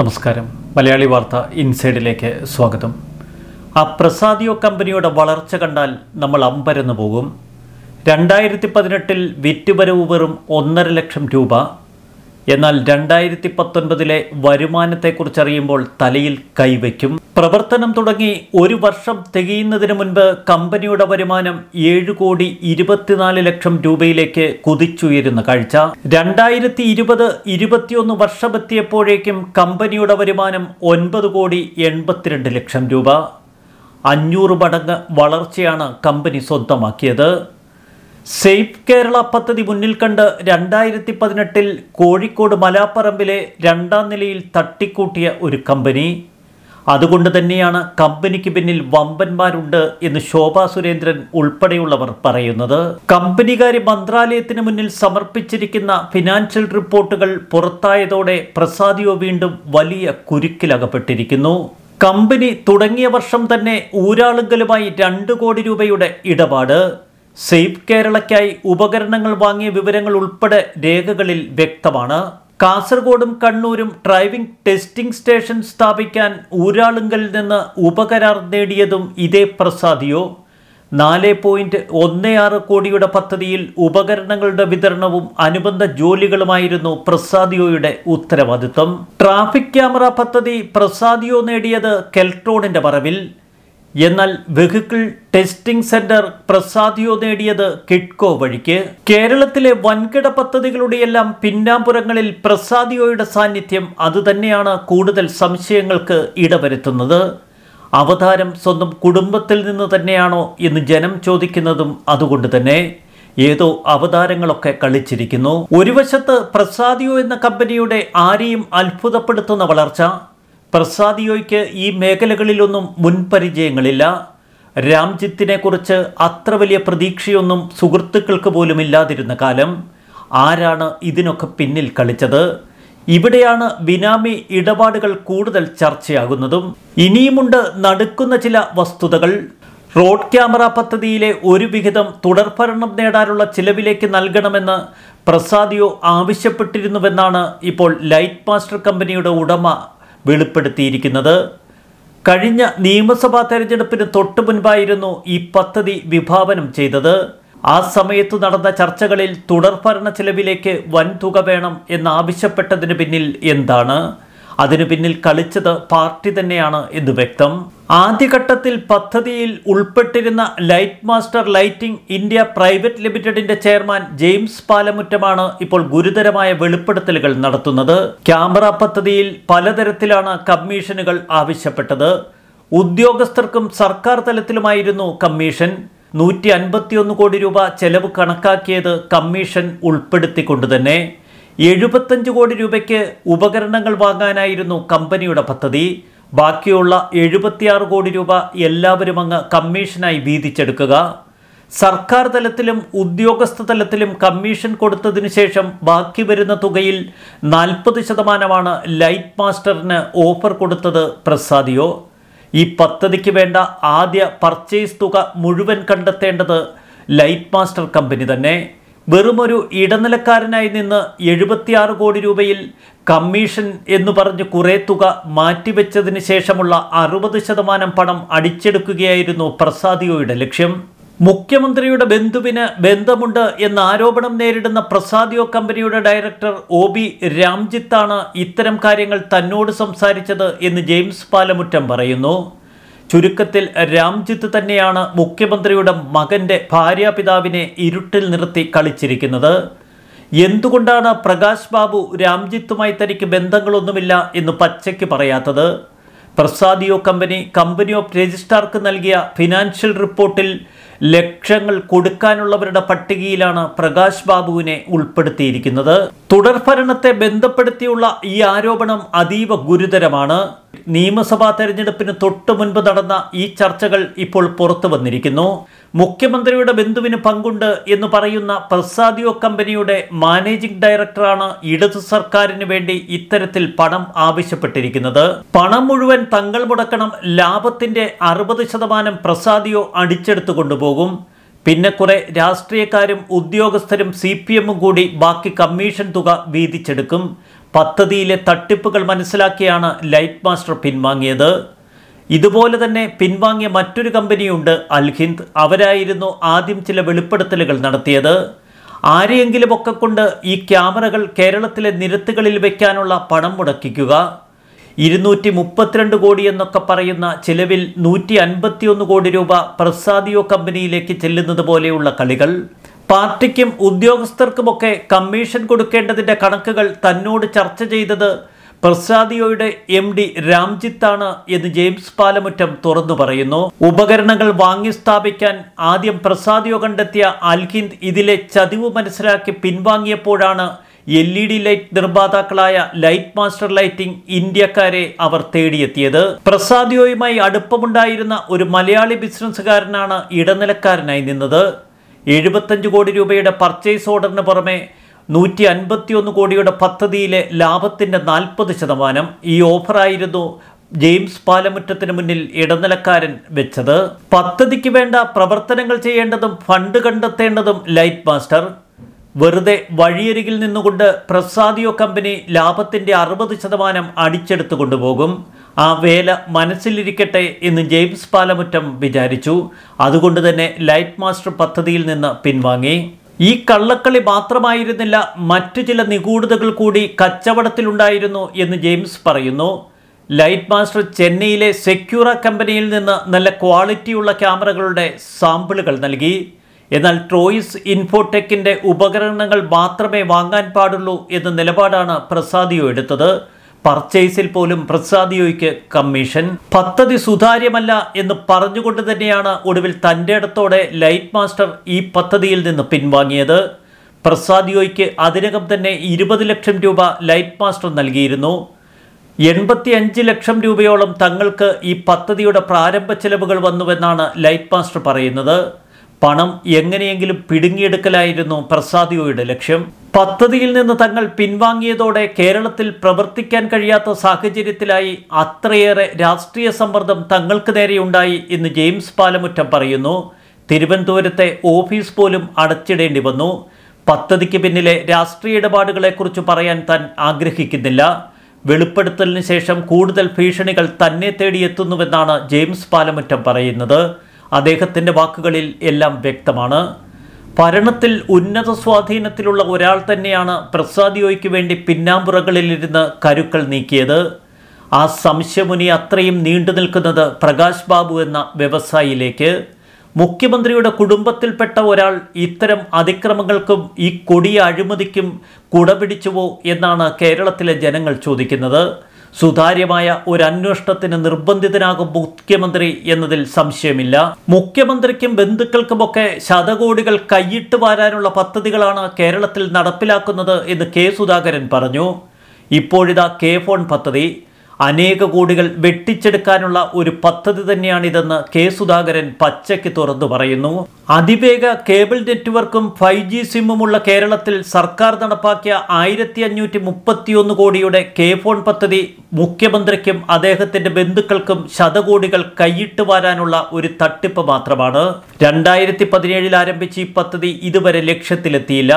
നമസ്കാരം. മലയാളി വാർത്ത ഇൻസൈഡിലേക്ക് സ്വാഗതം. ആ പ്രസാദിയോ കമ്പനിയുടെ വളർച്ച കണ്ടാൽ നമ്മൾ അമ്പരന്ന് പോകും. രണ്ടായിരത്തി പതിനെട്ടിൽ വിറ്റുവരവ് വെറും ഒന്നര ലക്ഷം രൂപ. എന്നാൽ രണ്ടായിരത്തി പത്തൊൻപതിലെ വരുമാനത്തെക്കുറിച്ചറിയുമ്പോൾ തലയിൽ കൈവയ്ക്കും. പ്രവർത്തനം തുടങ്ങി ഒരു വർഷം തികയുന്നതിന് മുൻപ് കമ്പനിയുടെ വരുമാനം ഏഴ് കോടി ഇരുപത്തിനാല് ലക്ഷം രൂപയിലേക്ക് കുതിച്ചുയരുന്ന കാഴ്ച. രണ്ടായിരത്തി ഇരുപത് ഇരുപത്തിയൊന്ന് വർഷമെത്തിയപ്പോഴേക്കും കമ്പനിയുടെ വരുമാനം ഒൻപത് കോടി എൺപത്തിരണ്ട് ലക്ഷം രൂപ. അഞ്ഞൂറ് മടങ്ങ് വളർച്ചയാണ് കമ്പനി സ്വന്തമാക്കിയത്. സേഫ് കേരള പദ്ധതി മുന്നിൽ കണ്ട് രണ്ടായിരത്തി പതിനെട്ടിൽ കോഴിക്കോട് മലാപ്പറമ്പിലെ രണ്ടാം നിലയിൽ തട്ടിക്കൂട്ടിയ ഒരു കമ്പനി. അതുകൊണ്ട് തന്നെയാണ് കമ്പനിക്ക് പിന്നിൽ വമ്പന്മാരുണ്ട് എന്ന് ശോഭാ സുരേന്ദ്രൻ ഉൾപ്പെടെയുള്ളവർ പറയുന്നത്. കമ്പനികാര്യ മന്ത്രാലയത്തിന് മുന്നിൽ സമർപ്പിച്ചിരിക്കുന്ന ഫിനാൻഷ്യൽ റിപ്പോർട്ടുകൾ പുറത്തായതോടെ പ്രസാദിയോ വീണ്ടും വലിയ കുരുക്കിലകപ്പെട്ടിരിക്കുന്നു. കമ്പനി തുടങ്ങിയ വർഷം തന്നെ ഊരാളുങ്കലുമായി രണ്ട് കോടി രൂപയുടെ ഇടപാട്. സേഫ് കേരളയ്ക്കായി ഉപകരണങ്ങൾ വാങ്ങിയ വിവരങ്ങൾ ഉൾപ്പെടെ രേഖകളിൽ വ്യക്തമാണ്. കാസർഗോഡും കണ്ണൂരും ഡ്രൈവിംഗ് ടെസ്റ്റിംഗ് സ്റ്റേഷൻ സ്ഥാപിക്കാൻ ഊരാളുങ്കലിൽ നിന്ന് ഉപകരാർ നേടിയതും ഇതേ പ്രസാദിയോ. നാല് പോയിന്റ് ഒന്ന് ആറ് കോടിയുടെ പദ്ധതിയിൽ ഉപകരണങ്ങളുടെ വിതരണവും അനുബന്ധ ജോലികളുമായിരുന്നു പ്രസാദിയോയുടെ ഉത്തരവാദിത്വം. ട്രാഫിക് ക്യാമറ പദ്ധതി പ്രസാദിയോ നേടിയത് കെൽട്രോണിന്റെ മറവിൽ. എന്നാൽ വെഹിക്കിൾ ടെസ്റ്റിംഗ് സെന്റർ പ്രസാദിയോ നേടിയത് കിഡ്കോ വഴിക്ക്. കേരളത്തിലെ വൻകിട പദ്ധതികളുടെയെല്ലാം പിന്നാമ്പുറങ്ങളിൽ പ്രസാദിയോയുടെ സാന്നിധ്യം അതുതന്നെയാണ് കൂടുതൽ സംശയങ്ങൾക്ക് ഇടവരുത്തുന്നത്. അവതാരം സ്വന്തം കുടുംബത്തിൽ നിന്ന് തന്നെയാണോ എന്ന് ജനം ചോദിക്കുന്നതും അതുകൊണ്ട് തന്നെ. ഏതോ അവതാരങ്ങളൊക്കെ കളിച്ചിരിക്കുന്നു. ഒരു വശത്ത് പ്രസാദിയോ എന്ന കമ്പനിയുടെ ആരെയും അത്ഭുതപ്പെടുത്തുന്ന വളർച്ച പ്രസാദിയോയ്ക്ക് ഈ മേഖലകളിലൊന്നും മുൻപരിചയങ്ങളില്ല. രാംജിത്തിനെക്കുറിച്ച് അത്ര വലിയ പ്രതീക്ഷയൊന്നും സുഹൃത്തുക്കൾക്ക് പോലും ഇല്ലാതിരുന്ന കാലം ആരാണ് ഇതിനൊക്കെ പിന്നിൽ കളിച്ചത്? ഇവിടെയാണ് ബിനാമി ഇടപാടുകൾ കൂടുതൽ ചർച്ചയാകുന്നതും. ഇനിയുമുണ്ട് നടുക്കുന്ന ചില വസ്തുതകൾ. റോഡ് ക്യാമറ പദ്ധതിയിലെ ഒരു വിഹിതം തുടർഭരണം നേടാനുള്ള ചിലവിലേക്ക് നൽകണമെന്ന് പ്രസാദിയോ ആവശ്യപ്പെട്ടിരുന്നുവെന്നാണ് ഇപ്പോൾ ലൈറ്റ് മാസ്റ്റർ കമ്പനിയുടെ ഉടമ വെളിപ്പെടുത്തിയിരിക്കുന്നത്. കഴിഞ്ഞ നിയമസഭാ തെരഞ്ഞെടുപ്പിന് തൊട്ടു മുൻപായിരുന്നു ഈ പദ്ധതി വിഭാവനം ചെയ്തത്. ആ സമയത്ത് നടന്ന ചർച്ചകളിൽ തുടർഭരണ ചെലവിലേക്ക് വൻതുക വേണം എന്നാവശ്യപ്പെട്ടതിന് പിന്നിൽ എന്താണ്? അതിനു പിന്നിൽ കളിച്ചത് പാർട്ടി തന്നെയാണ് എന്ന് വ്യക്തം. ആദ്യഘട്ടത്തിൽ പദ്ധതിയിൽ ഉൾപ്പെട്ടിരുന്ന light master lighting India private ലിമിറ്റഡിന്റെ ചെയർമാൻ ജെയിംസ് പാലമുറ്റമാണ് ഇപ്പോൾ ഗുരുതരമായ വെളിപ്പെടുത്തലുകൾ നടത്തുന്നത്. ക്യാമറ പദ്ധതിയിൽ പലതരത്തിലാണ് കമ്മീഷനുകൾ ആവശ്യപ്പെട്ടത്. ഉദ്യോഗസ്ഥർക്കും സർക്കാർ തലത്തിലുമായിരുന്നു കമ്മീഷൻ. നൂറ്റി അൻപത്തിയൊന്ന് കോടി രൂപ ചെലവ് കണക്കാക്കിയത് കമ്മീഷൻ ഉൾപ്പെടുത്തിക്കൊണ്ട് തന്നെ എഴുപത്തഞ്ച് കോടി രൂപയ്ക്ക് ഉപകരണങ്ങൾ വാങ്ങാനായിരുന്നു കമ്പനിയുടെ പദ്ധതി. ബാക്കിയുള്ള എഴുപത്തിയാറ് കോടി രൂപ എല്ലാവരും അങ്ങ് കമ്മീഷനായി വീതിച്ചെടുക്കുക. സർക്കാർ തലത്തിലും ഉദ്യോഗസ്ഥ തലത്തിലും കമ്മീഷൻ കൊടുത്തതിനു ശേഷം ബാക്കി വരുന്ന തുകയിൽ നാൽപ്പത് ശതമാനമാണ് ലൈറ്റ് മാസ്റ്ററിന് ഓഫർ കൊടുത്തത് പ്രസാദിയോ? ഈ പദ്ധതിക്ക് വേണ്ട ആദ്യ പർച്ചേസ് തുക മുഴുവൻ കണ്ടെത്തേണ്ടത് ലൈറ്റ് മാസ്റ്റർ കമ്പനി തന്നെ. വെറുമൊരു ഇടനിലക്കാരനായി നിന്ന് എഴുപത്തിയാറ് കോടി രൂപയിൽ കമ്മീഷൻ എന്ന് പറഞ്ഞ് കുറേ തുക മാറ്റിവെച്ചതിന് ശേഷമുള്ള അറുപത് ശതമാനം പണം അടിച്ചെടുക്കുകയായിരുന്നു പ്രസാദിയോയുടെ ലക്ഷ്യം. മുഖ്യമന്ത്രിയുടെ ബന്ധുവിന് ബന്ധമുണ്ട് എന്ന ആരോപണം നേരിടുന്ന പ്രസാദിയോ കമ്പനിയുടെ ഡയറക്ടർ ഒ ബി രാംജിത്താണ് ഇത്തരം കാര്യങ്ങൾ തന്നോട് സംസാരിച്ചത് എന്ന് ജെയിംസ് പാലമുറ്റം പറയുന്നു. ചുരുക്കത്തിൽ രാംജിത്ത് തന്നെയാണ് മുഖ്യമന്ത്രിയുടെ മകന്റെ ഭാര്യാപിതാവിനെ ഇരുട്ടിൽ നിർത്തി കളിച്ചിരിക്കുന്നത്. എന്തുകൊണ്ടാണ് പ്രകാശ് ബാബു രാംജിത്തുമായി തനിക്ക് ബന്ധങ്ങളൊന്നുമില്ല എന്ന് പച്ചയ്ക്ക് പറയാത്തത്? പ്രസാദിയോ കമ്പനി കമ്പനി ഓഫ് രജിസ്ട്രാർക്ക് നൽകിയ ഫിനാൻഷ്യൽ റിപ്പോർട്ടിൽ ലക്ഷങ്ങൾ കൊടുക്കാനുള്ളവരുടെ പട്ടികയിലാണ് പ്രകാശ് ബാബുവിനെ ഉൾപ്പെടുത്തിയിരിക്കുന്നത്. തുടർഭരണത്തെ ബന്ധപ്പെടുത്തിയുള്ള ഈ ആരോപണം അതീവ ഗുരുതരമാണ്. നിയമസഭാ തെരഞ്ഞെടുപ്പിന് തൊട്ടു മുൻപ് നടന്ന ഈ ചർച്ചകൾ ഇപ്പോൾ പുറത്തു വന്നിരിക്കുന്നു. മുഖ്യമന്ത്രിയുടെ ബന്ധുവിന് പങ്കുണ്ട് എന്ന് പറയുന്ന പ്രസാദിയോ കമ്പനിയുടെ മാനേജിംഗ് ഡയറക്ടറാണ് ഇടതു സർക്കാരിന് വേണ്ടി ഇത്തരത്തിൽ പണം ആവശ്യപ്പെട്ടിരിക്കുന്നത്. പണം മുഴുവൻ തങ്ങൾ മുടക്കണം ലാഭത്തിന്റെ അറുപത് ശതമാനം പ്രസാദിയോ അടിച്ചെടുത്തു കൊണ്ടുപോകും. പിന്നെ കുറെ രാഷ്ട്രീയക്കാരും ഉദ്യോഗസ്ഥരും സി പി എമ്മും കൂടി ബാക്കി കമ്മീഷൻ തുക വീതിച്ചെടുക്കും. പദ്ധതിയിലെ തട്ടിപ്പുകൾ മനസ്സിലാക്കിയാണ് ലൈറ്റ് മാസ്റ്റർ പിൻവാങ്ങിയത്. ഇതുപോലെ തന്നെ പിൻവാങ്ങിയ മറ്റൊരു കമ്പനിയുണ്ട് അൽഹിന്ദ്. അവരായിരുന്നു ആദ്യം ചില വെളിപ്പെടുത്തലുകൾ നടത്തിയത്. ആരെയെങ്കിലുമൊക്കെ കൊണ്ട് ഈ ക്യാമറകൾ കേരളത്തിലെ നിരത്തുകളിൽ വയ്ക്കാനുള്ള പണം മുടക്കിക്കുക. ഇരുന്നൂറ്റി മുപ്പത്തിരണ്ട് കോടി എന്നൊക്കെ പറയുന്ന ചിലവിൽ നൂറ്റി അൻപത്തിയൊന്ന് കോടി രൂപ പ്രസാദിയോ കമ്പനിയിലേക്ക് ചെല്ലുന്നത് പോലെയുള്ള കളികൾ. പാർട്ടിക്കും ഉദ്യോഗസ്ഥർക്കുമൊക്കെ കമ്മീഷൻ കൊടുക്കേണ്ടതിന്റെ കണക്കുകൾ തന്നോട് ചർച്ച ചെയ്തത് പ്രസാദിയോയുടെ എം ഡി രാംജിത്താണ് എന്ന് ജെയിംസ് പാലമുറ്റം തുറന്നു പറയുന്നു. ഉപകരണങ്ങൾ വാങ്ങി സ്ഥാപിക്കാൻ ആദ്യം പ്രസാദിയോ കണ്ടെത്തിയ അൽഹിന്ദ് ഇതിലെ ചതിവ് മനസ്സിലാക്കി പിൻവാങ്ങിയപ്പോഴാണ് എൽ ഇ ഡി ലൈറ്റ് നിർമ്മാതാക്കളായ ലൈറ്റ് മാസ്റ്റർ ലൈറ്റിംഗ് ഇന്ത്യക്കാരെ അവർ തേടിയെത്തിയത്. പ്രസാദിയോയുമായി അടുപ്പമുണ്ടായിരുന്ന ഒരു മലയാളി ബിസിനസ്സുകാരനാണ് ഇടനിലക്കാരനായി നിന്നത്. എഴുപത്തഞ്ച് കോടി രൂപയുടെ പർച്ചേസ് ഓർഡറിന് പുറമെ നൂറ്റി അൻപത്തിയൊന്ന് കോടിയുടെ പദ്ധതിയിലെ ലാഭത്തിന്റെ നാൽപ്പത് ശതമാനം ഈ ഓഫറായിരുന്നു ജെയിംസ് പാലമുറ്റത്തിന് മുന്നിൽ ഇടനിലക്കാരൻ വെച്ചത്. പദ്ധതിക്ക് വേണ്ട പ്രവർത്തനങ്ങൾ ചെയ്യേണ്ടതും ഫണ്ട് കണ്ടെത്തേണ്ടതും ലൈറ്റ് മാസ്റ്റർ വെറുതെ വഴിയരികിൽ നിന്നുകൊണ്ട് പ്രസാദിയോ കമ്പനി ലാഭത്തിന്റെ അറുപത് ശതമാനം അടിച്ചെടുത്തു കൊണ്ടുപോകും. ആ വേല മനസ്സിലിരിക്കട്ടെ എന്ന് ജെയിംസ് പാലമുറ്റം വിചാരിച്ചു. അതുകൊണ്ട് തന്നെ ലൈറ്റ് മാസ്റ്റർ പദ്ധതിയിൽ നിന്ന് പിൻവാങ്ങി. ഈ കള്ളക്കളി മാത്രമായിരുന്നില്ല മറ്റു ചില നിഗൂഢതകൾ കൂടി കച്ചവടത്തിലുണ്ടായിരുന്നു എന്ന് ജെയിംസ് പറയുന്നു. ലൈറ്റ് മാസ്റ്റർ ചെന്നൈയിലെ സെക്യൂറ കമ്പനിയിൽ നിന്ന് നല്ല ക്വാളിറ്റിയുള്ള ക്യാമറകളുടെ സാമ്പിളുകൾ നൽകി. എന്നാൽ ട്രോയിസ് ഇൻഫോടെക്കിന്റെ ഉപകരണങ്ങൾ മാത്രമേ വാങ്ങാൻ പാടുള്ളൂ എന്ന നിലപാടാണ് പ്രസാദിയോ എടുത്തത്. പർച്ചേസിൽ പോലും പ്രസാദിയോയ്ക്ക് കമ്മീഷൻ. പദ്ധതി സുതാര്യമല്ല എന്ന് പറഞ്ഞുകൊണ്ട് തന്നെയാണ് ഒടുവിൽ തന്റെ ഇടത്തോടെ ലൈറ്റ് മാസ്റ്റർ ഈ പദ്ധതിയിൽ നിന്ന് പിൻവാങ്ങിയത്. പ്രസാദിയോയ്ക്ക് അതിനകം തന്നെ ഇരുപത് ലക്ഷം രൂപ ലൈറ്റ് മാസ്റ്റർ നൽകിയിരുന്നു. എൺപത്തി അഞ്ച് ലക്ഷം രൂപയോളം തങ്ങൾക്ക് ഈ പദ്ധതിയുടെ പ്രാരംഭ ചെലവുകൾ വന്നുവെന്നാണ് ലൈറ്റ് മാസ്റ്റർ പറയുന്നത്. പണം എങ്ങനെയെങ്കിലും പിടുങ്ങിയെടുക്കലായിരുന്നു പ്രസാദിയോയുടെ ലക്ഷ്യം. പദ്ധതിയിൽ നിന്ന് തങ്ങൾ പിൻവാങ്ങിയതോടെ കേരളത്തിൽ പ്രവർത്തിക്കാൻ കഴിയാത്ത സാഹചര്യത്തിലായി അത്രയേറെ രാഷ്ട്രീയ സമ്മർദ്ദം തങ്ങൾക്ക് നേരെയുണ്ടായി എന്ന് ജെയിംസ് പാലമുറ്റം പറയുന്നു. തിരുവനന്തപുരത്തെ ഓഫീസ് പോലും അടച്ചിടേണ്ടി വന്നു. പദ്ധതിക്ക് പിന്നിലെ രാഷ്ട്രീയ ഇടപാടുകളെക്കുറിച്ച് പറയാൻ താൻ ആഗ്രഹിക്കുന്നില്ല. വെളിപ്പെടുത്തലിന് ശേഷം കൂടുതൽ ഭീഷണികൾ തന്നെ തേടിയെത്തുന്നുവെന്നാണ് ജെയിംസ് പാലമുറ്റം പറയുന്നത്. അദ്ദേഹത്തിന്റെ വാക്കുകളിൽ എല്ലാം വ്യക്തമാണ്. ഭരണത്തിൽ ഉന്നത സ്വാധീനത്തിലുള്ള ഒരാൾ തന്നെയാണ് പ്രസാദിയോയ്ക്ക് വേണ്ടി പിന്നാമ്പുറകളിലിരുന്ന് കരുക്കൾ നീക്കിയത്. ആ സംശയമുനി അത്രയും നീണ്ടു നിൽക്കുന്നത് പ്രകാശ് ബാബു എന്ന വ്യവസായിയിലേക്ക്. മുഖ്യമന്ത്രിയുടെ കുടുംബത്തിൽപ്പെട്ട ഒരാൾ ഇത്തരം അതിക്രമങ്ങൾക്കും ഈ കൊടിയ അഴിമതിക്കും കുടപിടിച്ചുവോ എന്നാണ് കേരളത്തിലെ ജനങ്ങൾ ചോദിക്കുന്നത്. സുതാര്യമായ ഒരു അന്വേഷണത്തിന് നിർബന്ധിതനാകും മുഖ്യമന്ത്രി എന്നതിൽ സംശയമില്ല. മുഖ്യമന്ത്രിക്കും ബന്ധുക്കൾക്കുമൊക്കെ ശതകോടികൾ കൈയിട്ട് വാരാനുള്ള പദ്ധതികളാണ് കേരളത്തിൽ നടപ്പിലാക്കുന്നത് എന്ന് കെ സുധാകരൻ പറഞ്ഞു. ഇപ്പോഴിതാ കെ ഫോൺ പദ്ധതി. അനേക കോടികൾ വെട്ടിച്ചെടുക്കാനുള്ള ഒരു പദ്ധതി തന്നെയാണിതെന്ന് കെ സുധാകരൻ പച്ചയ്ക്ക് തുറന്നു പറയുന്നു. അതിവേഗ കേബിൾ നെറ്റ്വർക്കും ഫൈവ് ജി സിമ്മുമുള്ള കേരളത്തിൽ സർക്കാർ നടപ്പാക്കിയ ആയിരത്തി അഞ്ഞൂറ്റി മുപ്പത്തിയൊന്ന് കോടിയുടെ കെ ഫോൺ പദ്ധതി മുഖ്യമന്ത്രിക്കും അദ്ദേഹത്തിന്റെ ബന്ധുക്കൾക്കും ശതകോടികൾ കൈയിട്ട് വാരാനുള്ള ഒരു തട്ടിപ്പ് മാത്രമാണ്. രണ്ടായിരത്തി പതിനേഴിൽ ആരംഭിച്ച ഈ പദ്ധതി ഇതുവരെ ലക്ഷ്യത്തിലെത്തിയില്ല.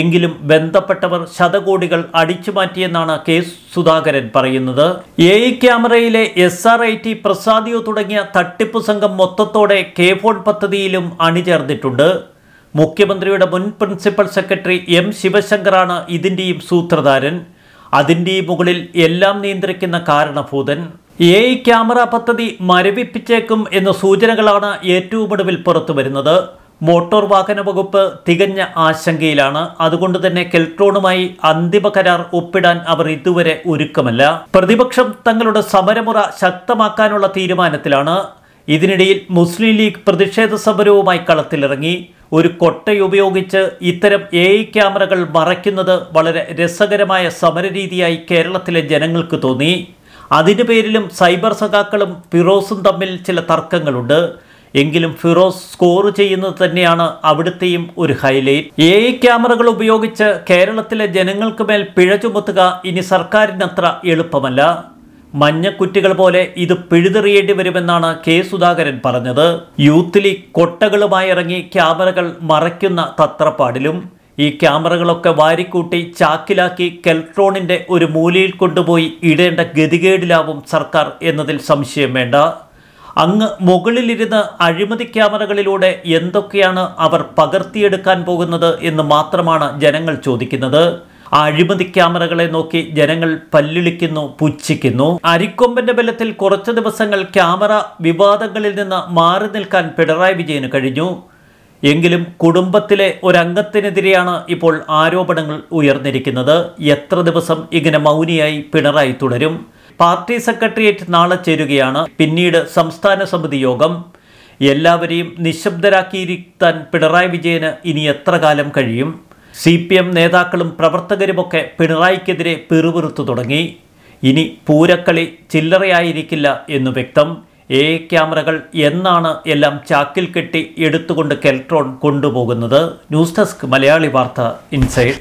എങ്കിലും ബന്ധപ്പെട്ടവർ ശതകോടികൾ അടിച്ചു മാറ്റിയെന്നാണ് കെ സുധാകരൻ പറയുന്നത്. A I ക്യാമറയിലെ S R I T Presadio തുടങ്ങിയ തട്ടിപ്പ് സംഘം മൊത്തത്തോടെ കെ ഫോൺ പദ്ധതിയിലും അണിചേർന്നിട്ടുണ്ട്. മുഖ്യമന്ത്രിയുടെ മുൻ പ്രിൻസിപ്പൽ സെക്രട്ടറി എം ശിവശങ്കറാണ് ഇതിന്റെയും സൂത്രധാരൻ. അതിന്റെ മുകളിൽ എല്ലാം നിയന്ത്രിക്കുന്ന കാരണഭൂതൻ. എ ക്യാമറ പദ്ധതി മരവിപ്പിച്ചേക്കും എന്ന സൂചനകളാണ് ഏറ്റവും ഒടുവിൽ പുറത്തു വരുന്നത് മോട്ടോർ വാഹന വകുപ്പ് തികഞ്ഞ ആശങ്കയിലാണ്. അതുകൊണ്ട് തന്നെ കെൽട്രോണുമായി അന്തിമ കരാർ ഒപ്പിടാൻ അവർ ഇതുവരെ ഒരുക്കമല്ല. പ്രതിപക്ഷം തങ്ങളുടെ സമരമുറ ശക്തമാക്കാനുള്ള തീരുമാനത്തിലാണ്. ഇതിനിടയിൽ മുസ്ലിം ലീഗ് പ്രതിഷേധ സമരവുമായി കളത്തിലിറങ്ങി. ഒരു കൊട്ടയുപയോഗിച്ച് ഇത്തരം എ ഐ ക്യാമറകൾ മറയ്ക്കുന്നത് വളരെ രസകരമായ സമരരീതിയായി കേരളത്തിലെ ജനങ്ങൾക്ക് തോന്നി. അതിനു പേരിലും സൈബർ സഖാക്കളും ഫിറോസും തമ്മിൽ ചില തർക്കങ്ങളുണ്ട്. എങ്കിലും ഫിറോസ് സ്കോർ ചെയ്യുന്നത് തന്നെയാണ് അവിടുത്തെയും ഒരു ഹൈലൈറ്റ് എ ക്യാമറകൾ ഉപയോഗിച്ച് കേരളത്തിലെ ജനങ്ങൾക്ക് മേൽ പിഴ ചുമത്തുക ഇനി സർക്കാരിനത്ര എളുപ്പമല്ല. മഞ്ഞക്കുറ്റികൾ പോലെ ഇത് പിഴുതെറിയേണ്ടി വരുമെന്നാണ് കെ സുധാകരൻ പറഞ്ഞത്. യൂത്ത് ലീഗ് കൊട്ടകളുമായി ഇറങ്ങി ക്യാമറകൾ മറയ്ക്കുന്ന തത്രപ്പാടിലും ഈ ക്യാമറകളൊക്കെ വാരിക്കൂട്ടി ചാക്കിലാക്കി കെൽട്രോണിന്റെ ഒരു മൂലയിൽ കൊണ്ടുപോയി ഇടേണ്ട ഗതികേടിലാവും സർക്കാർ എന്നതിൽ സംശയം വേണ്ട. അങ്ങ് മുകളിലിരുന്ന് അഴിമതി ക്യാമറകളിലൂടെ എന്തൊക്കെയാണ് അവർ പകർത്തിയെടുക്കാൻ പോകുന്നത് എന്ന് മാത്രമാണ് ജനങ്ങൾ ചോദിക്കുന്നത്. ആ അഴിമതി ക്യാമറകളെ നോക്കി ജനങ്ങൾ പല്ലിളിക്കുന്നു പുച്ഛിക്കുന്നു. അരിക്കൊമ്പന്റെ ബലത്തിൽ കുറച്ച് ദിവസങ്ങൾ ക്യാമറ വിവാദങ്ങളിൽ നിന്ന് മാറി നിൽക്കാൻ പിണറായി വിജയന് കഴിഞ്ഞു. എങ്കിലും കുടുംബത്തിലെ ഒരംഗത്തിനെതിരെയാണ് ഇപ്പോൾ ആരോപണങ്ങൾ ഉയർന്നിരിക്കുന്നത്. എത്ര ദിവസം ഇങ്ങനെ മൗനിയായി പിണറായി തുടരും? പാർട്ടി സെക്രട്ടേറിയറ്റ് നാളെ ചേരുകയാണ്. പിന്നീട് സംസ്ഥാന സമിതി യോഗം. എല്ലാവരെയും നിശബ്ദരാക്കിയിരിക്കാൻ പിണറായി വിജയന് ഇനി എത്ര കാലം കഴിയും? സി പി എം നേതാക്കളും പ്രവർത്തകരുമൊക്കെ പിണറായിക്കെതിരെ പിറുപിറുത്തു തുടങ്ങി. ഇനി പൂരക്കളി ചില്ലറയായിരിക്കില്ല എന്നു വ്യക്തം. എ ക്യാമറകൾ എന്നാണ് എല്ലാം ചാക്കിൽ കെട്ടി എടുത്തുകൊണ്ട് കെൽട്രോൺ കൊണ്ടുപോകുന്നത്. ന്യൂസ് ഡെസ്ക് മലയാളി വാർത്ത ഇൻസൈഡ്.